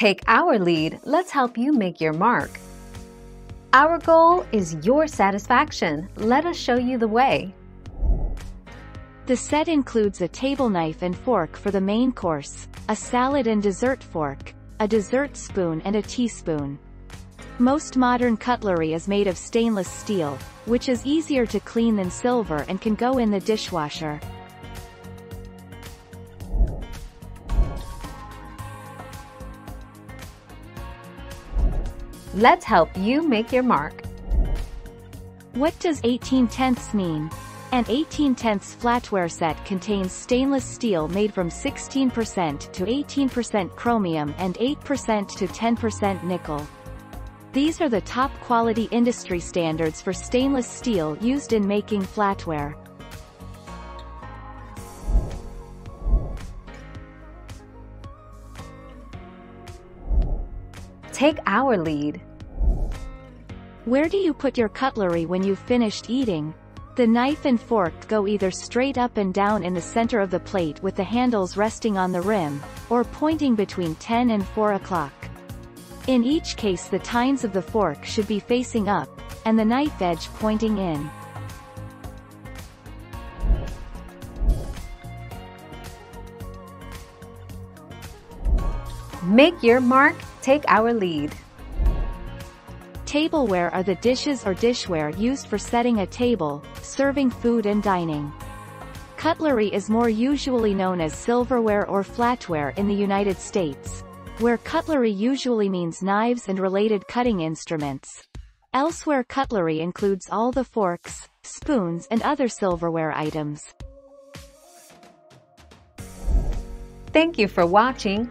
Take our lead, let's help you make your mark. Our goal is your satisfaction. Let us show you the way. The set includes a table knife and fork for the main course, a salad and dessert fork, a dessert spoon and a teaspoon. Most modern cutlery is made of stainless steel, which is easier to clean than silver and can go in the dishwasher. Let's help you make your mark. What does 18 tenths mean? An 18 tenths flatware set contains stainless steel made from 16% to 18% chromium and 8% to 10% nickel. These are the top quality industry standards for stainless steel used in making flatware. Take our lead. Where do you put your cutlery when you've finished eating? The knife and fork go either straight up and down in the center of the plate with the handles resting on the rim, or pointing between 10 and 4 o'clock. In each case the tines of the fork should be facing up, and the knife edge pointing in. Make your mark, take our lead. Tableware are the dishes or dishware used for setting a table, serving food and dining. Cutlery is more usually known as silverware or flatware in the United States, where cutlery usually means knives and related cutting instruments. Elsewhere cutlery includes all the forks, spoons and other silverware items. Thank you for watching.